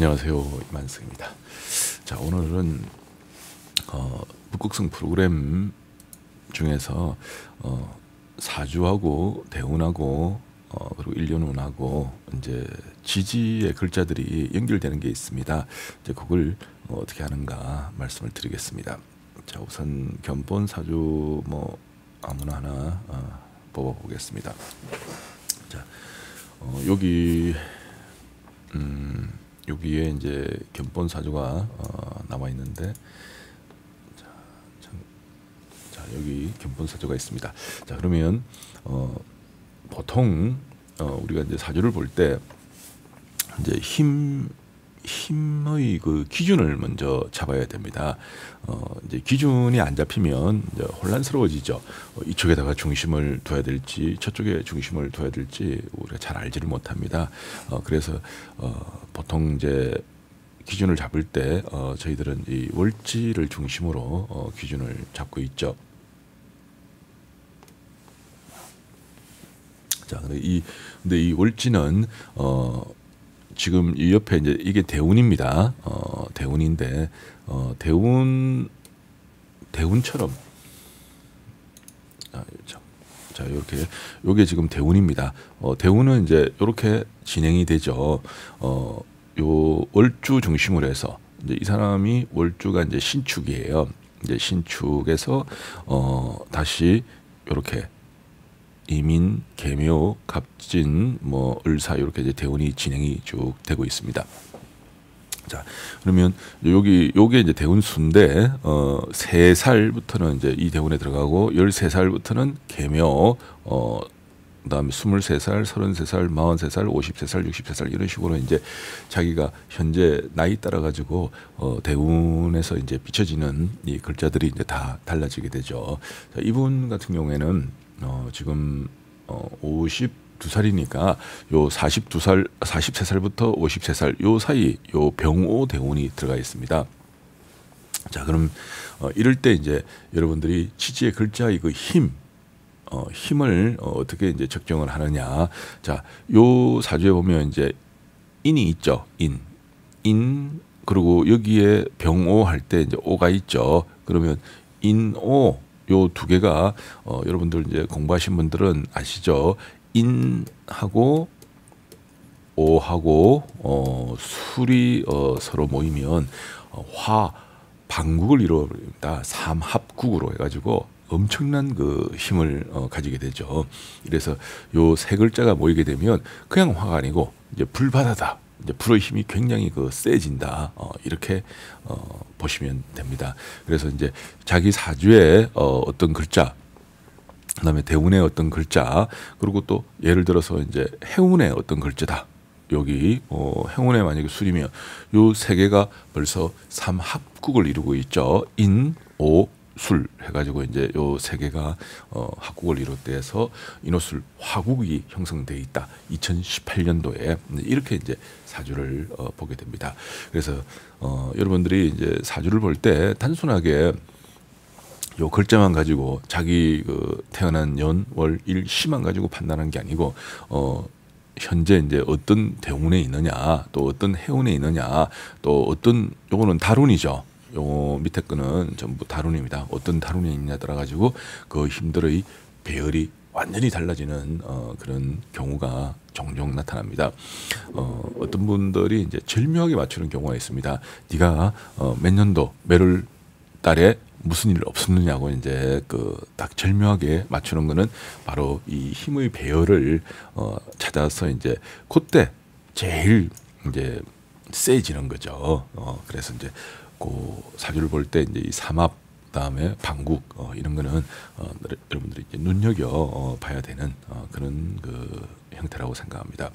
안녕하세요 이만승입니다. 자 오늘은 어, 북극성 프로그램 중에서 어, 사주하고 대운하고 어, 그리고 일년운하고 이제 지지의 글자들이 연결되는 게 있습니다. 이제 그걸 어, 떻게 하는가 말씀을 드리겠습니다. 자 우선 견본 사주 뭐 아무나 하나 어, 뽑아보겠습니다. 자 어, 여기 음. 여기에 이제 견본 사주가 어, 나와 있는데 자, 참, 자, 여기 견본 사주가 있습니다. 자 그러면 어, 보통 어, 우리가 이제 사주를 볼 때 이제 힘 힘의 그 기준을 먼저 잡아야 됩니다. 어, 이제 기준이 안 잡히면 이제 혼란스러워지죠. 어, 이쪽에다가 중심을 둬야 될지 저쪽에 중심을 둬야 될지 우리가 잘 알지를 못합니다. 어, 그래서 어, 보통 이제 기준을 잡을 때 어, 저희들은 이 월지를 중심으로 어, 기준을 잡고 있죠. 자, 근데 이 근데 이 월지는 어 지금 이 옆에 이제 이게 대운입니다. 어, 대운인데 어, 대운 대운처럼 아, 자, 자 이렇게 요게 지금 대운입니다. 어, 대운은 이제 이렇게 진행이 되죠. 어, 요 월주 중심으로 해서 이제 이 사람이 월주가 이제 신축이에요. 이제 신축에서 어, 다시 이렇게 이민, 개묘, 갑진, 뭐 을사 이렇게 이제 대운이 진행이 쭉 되고 있습니다. 자 그러면 여기 요게 이제 대운 수인데 어세 살부터는 이제 이 대운에 들어가고 열세 살부터는 개묘 어 그다음에 스물세 살, 서른세 살, 마흔세 살, 오십세 살, 육십세 살 이런 식으로 이제 자기가 현재 나이 따라 가지고 어 대운에서 이제 비춰지는 이 글자들이 이제 다 달라지게 되죠. 자, 이분 같은 경우에는 어, 지금 어, 52살이니까 요 42살, 43살부터 53살 요 사이 요 병오 대운이 들어가 있습니다. 자, 그럼 어, 이럴 때 이제 여러분들이 지지의 글자의 그 힘, 어, 힘을 어, 어떻게 이제 적정을 하느냐. 자, 요 사주에 보면 이제 인이 있죠. 인, 인 그리고 여기에 병오 할 때 이제 오가 있죠. 그러면 인오 요 두 개가 어, 여러분들 이제 공부하신 분들은 아시죠? 인하고 오하고 어, 술이 어, 서로 모이면 어, 화 방국을 이루어버립니다. 삼합국으로 해가지고 엄청난 그 힘을 어, 가지게 되죠. 이래서 요 세 글자가 모이게 되면 그냥 화가 아니고 이제 불바다다. 이제 불의 힘이 굉장히 그 세진다. 어, 이렇게 어, 보시면 됩니다. 그래서 이제 자기 사주에 어, 어떤 글자 그다음에 대운의 어떤 글자 그리고 또 예를 들어서 이제 해운의 어떤 글자다. 여기 어, 행운의 만약에 술이면 요 세 개가 벌써 삼합국을 이루고 있죠. 인 오 술 해가지고 이제 요 세 개가 어, 합국을 이뤘대서 인호술 화국이 형성돼 있다. 2018년도에 이렇게 이제 사주를 어, 보게 됩니다. 그래서 어, 여러분들이 이제 사주를 볼 때 단순하게 요 글자만 가지고 자기 그 태어난 년, 월, 일, 시만 가지고 판단하는 게 아니고 어 현재 이제 어떤 대운에 있느냐, 또 어떤 해운에 있느냐, 또 어떤 요거는 다운이죠. 요 밑에 거는 전부 다룬입니다. 어떤 다룬이 있냐 따라 가지고 그 힘들의 배열이 완전히 달라지는 어, 그런 경우가 종종 나타납니다. 어, 어떤 분들이 이제 절묘하게 맞추는 경우가 있습니다. 네가 어, 몇 년도 몇월 달에 무슨 일 없었느냐고 이제 그 딱 절묘하게 맞추는 거는 바로 이 힘의 배열을 어, 찾아서 이제 그때 제일 이제 세지는 거죠. 어, 그래서 이제 그 사주를 볼 때 이제 이 삼합 그다음에 방국 어, 이런 거는 어, 여러분들이 눈여겨 어, 봐야 되는 어, 그런 그 형태라고 생각합니다.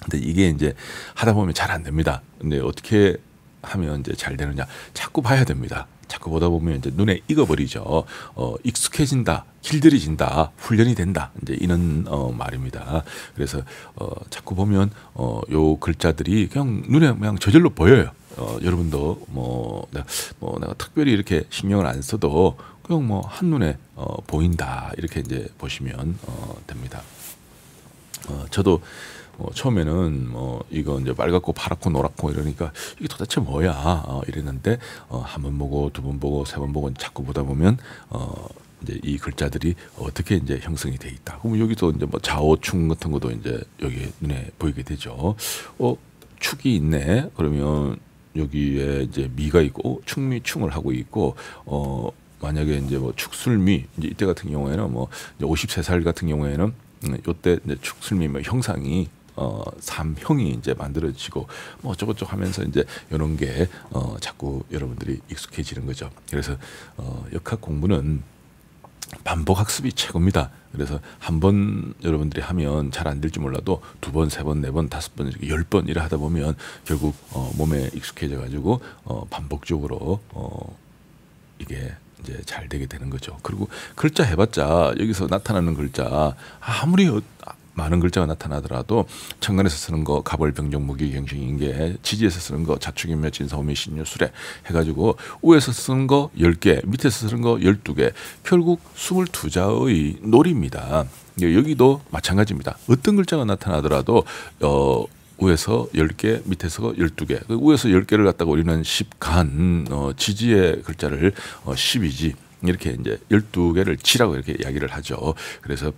근데 이게 이제 하다 보면 잘 안 됩니다. 근데 어떻게 하면 이제 잘 되느냐? 자꾸 봐야 됩니다. 자꾸 보다 보면 이제 눈에 익어버리죠. 어, 익숙해진다, 길들여진다, 훈련이 된다. 이제 이런 어, 말입니다. 그래서 어, 자꾸 보면 어, 요 글자들이 그냥 눈에 그냥 저절로 보여요. 어, 여러분도 뭐 내가, 뭐 내가 특별히 이렇게 신경을 안 써도 그냥 뭐 한눈에 어, 보인다 이렇게 이제 보시면 어, 됩니다. 어, 저도 어, 처음에는 뭐 이거 이제 빨갛고 파랗고 노랗고 이러니까 이게 도대체 뭐야 어, 이랬는데 어, 한 번 보고 두 번 보고 세 번 보고 자꾸 보다 보면 어, 이제 이 글자들이 어떻게 이제 형성이 돼 있다. 그럼 여기서 이제 뭐 좌우충 같은 것도 이제 여기 눈에 보이게 되죠. 어 축이 있네. 그러면 여기에 이제 미가 있고 축미 충을 하고 있고 어 만약에 이제 뭐 축술미 이제 이때 같은 경우에는 뭐 이제 53살 같은 경우에는 음, 요때 이제 축술미 뭐 형상이 어 삼형이 이제 만들어지고 뭐 어쩌고저쩌고 하면서 이제 이런 게 어 자꾸 여러분들이 익숙해지는 거죠. 그래서 어 역학 공부는 반복 학습이 최고입니다. 그래서 한 번 여러분들이 하면 잘 안 될지 몰라도 두 번, 세 번, 네 번, 다섯 번, 이렇게 열 번 이래 하다 보면 결국 어, 몸에 익숙해져 가지고 어, 반복적으로 어, 이게 이제 잘 되게 되는 거죠. 그리고 글자 해봤자 여기서 나타나는 글자 아무리 어- 많은 글자가 나타나더라도 천간에서 쓰는 거 가벌 병정 무기 경식 인계 지지에서 쓰는 거 자축인묘 진사오미 신유 수레 해가지고 위에서 쓰는 거 10개 밑에서 쓰는 거 12개 결국 22자의 놀이입니다. 여기도 마찬가지입니다. 어떤 글자가 나타나더라도 어 위에서 10개, 밑에서 12개. 그 위에서 10개를 갖다가 우리는 10간 어, 지지의 글자를 어, 10이지. 이렇게 이제 12개를 지라고 이렇게 이야기를 하죠. 그래서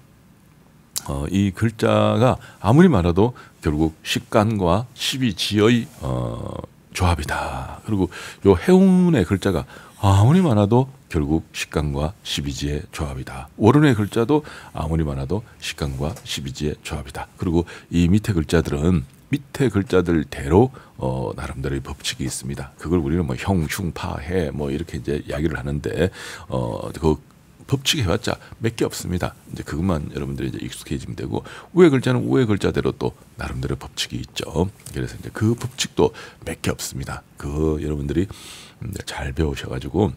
어, 이 글자가 아무리 많아도 결국 식간과 십이지의 어, 조합이다. 그리고 요 해운의 글자가 아무리 많아도 결국 식간과 십이지의 조합이다. 월운의 글자도 아무리 많아도 식간과 십이지의 조합이다. 그리고 이 밑에 글자들은 밑에 글자들 대로 어, 나름대로의 법칙이 있습니다. 그걸 우리는 뭐 형, 흉, 파, 해 뭐 이렇게 이제 이야기를 하는데 어, 그 법칙 해봤자 몇 개 없습니다. 이제 그것만 여러분들이 이제 익숙해지면 되고 우의 글자는 우의 글자대로 또 나름대로 법칙이 있죠. 그래서 이제 그 법칙도 몇 개 없습니다. 그 여러분들이 이제 잘 배우셔가지고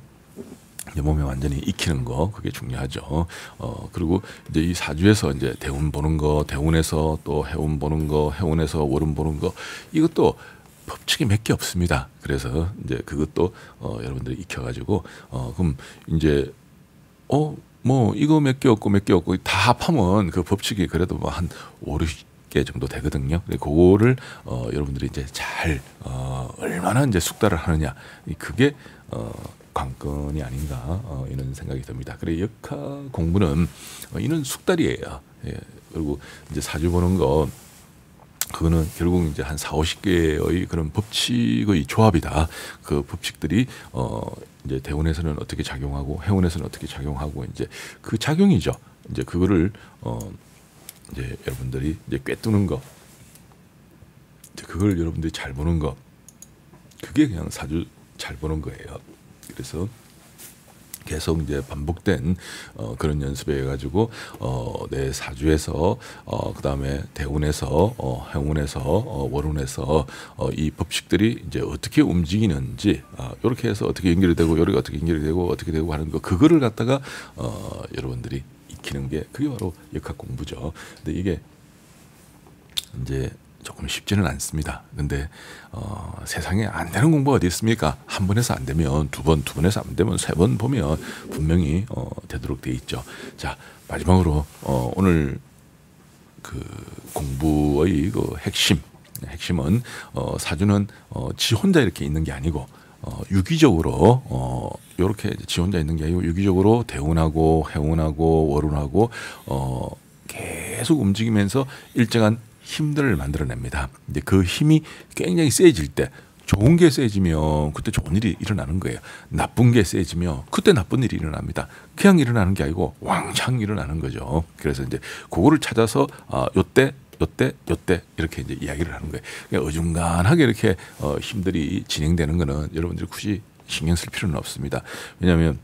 이제 몸에 완전히 익히는 거 그게 중요하죠. 어 그리고 이제 이 사주에서 이제 대운 보는 거, 대운에서 또 해운 보는 거, 해운에서 월운 보는 거 이것도 법칙이 몇 개 없습니다. 그래서 이제 그것도 어 여러분들이 익혀가지고 어 그럼 이제 어, 뭐 이거 몇 개 없고 몇 개 없고 다 합하면 그 법칙이 그래도 뭐한 5, 6개 정도 되거든요. 그거를 어, 여러분들이 이제 잘 어, 얼마나 이제 숙달을 하느냐 이 그게 어, 관건이 아닌가 어, 이런 생각이 듭니다. 그래 역학 공부는 어, 이는 숙달이에요. 예. 그리고 이제 사주 보는 거 그거는 결국 이제 한 4, 50개의 그런 법칙의 조합이다. 그 법칙들이 어 이제 대운에서는 어떻게 작용하고 해운에서는 어떻게 작용하고 이제 그 작용이죠. 이제 그거를 어 이제 여러분들이 이제 꿰뚫는 거. 그걸 여러분들이 잘 보는 거. 그게 그냥 사주 잘 보는 거예요. 그래서 계속 이제 반복된 어, 그런 연습에 가지고 어, 내 사주에서 어, 그다음에 대운에서 어, 해운에서 어, 월운에서 어, 이 법칙들이 이제 어떻게 움직이는지 어, 이렇게 해서 어떻게 연결이 되고 요리가 어떻게 연결이 되고 어떻게 되고 하는 거 그거를 갖다가 어, 여러분들이 익히는 게 그게 바로 역학 공부죠. 근데 이게 이제 조금 쉽지는 않습니다. 근데 어, 세상에 안 되는 공부가 어디 있습니까? 한 번에서 안 되면 두 번, 두 번에서 안 되면 세 번 보면 분명히 어, 되도록 돼 있죠. 자 마지막으로 어, 오늘 그 공부의 그 핵심, 핵심은 어, 사주는 어, 지 혼자 이렇게 있는 게 아니고 어, 유기적으로 어, 이렇게 지 혼자 있는 게 아니고 유기적으로 대운하고 해운하고 월운하고 어, 계속 움직이면서 일정한 힘들을 만들어냅니다. 이제 그 힘이 굉장히 세질 때 좋은 게 세지면 그때 좋은 일이 일어나는 거예요. 나쁜 게 세지면 그때 나쁜 일이 일어납니다. 그냥 일어나는 게 아니고 왕창 일어나는 거죠. 그래서 이제 그거를 찾아서 아 요때 요때 요때 이렇게 이제 이야기를 하는 거예요. 그러니까 어중간하게 이렇게 어 힘들이 진행되는 거는 여러분들이 굳이 신경 쓸 필요는 없습니다. 왜냐하면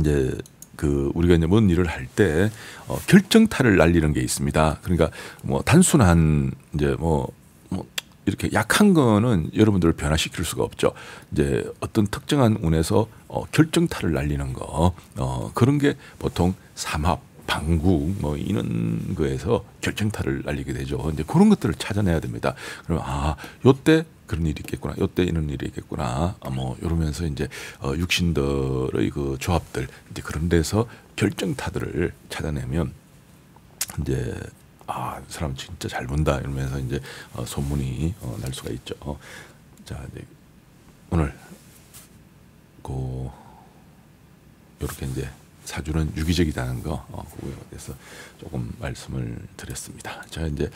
이제 그 우리가 이제 뭔 일을 할 때 어, 결정타를 날리는 게 있습니다. 그러니까 뭐 단순한 이제 뭐, 뭐 이렇게 약한 거는 여러분들을 변화시킬 수가 없죠. 이제 어떤 특정한 운에서 어, 결정타를 날리는 거 어, 그런 게 보통 삼합 방국 뭐 이런 거에서 결정타를 날리게 되죠. 이제 그런 것들을 찾아내야 됩니다. 그럼 아 요때 그런 일이 있겠구나. 요때 이런 일이 있겠구나. 아, 뭐 이러면서 이제 어, 육신들의 그 조합들 이제 그런 데서 결정타들을 찾아내면 이제 아 사람 진짜 잘 본다 이러면서 이제 어, 소문이 어, 날 수가 있죠. 자 이제 오늘 그 이렇게 이제 사주는 유기적이다는 거 어, 그거에 대해서 조금 말씀을 드렸습니다. 제가 이제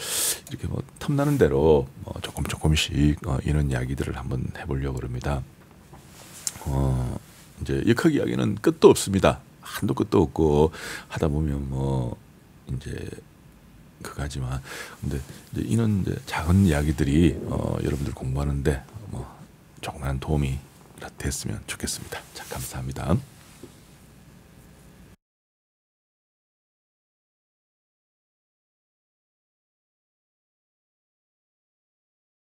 이렇게 뭐 탐나는 대로 뭐 조금 조금씩 어, 이런 이야기들을 한번 해보려고 합니다. 어, 이제 역학 이야기는 끝도 없습니다. 한도 끝도 없고 하다 보면 뭐 이제 그가지만 근데 이제 이런 이제 작은 이야기들이 어, 여러분들 공부하는데 뭐 조그마한 도움이 됐으면 좋겠습니다. 자 감사합니다.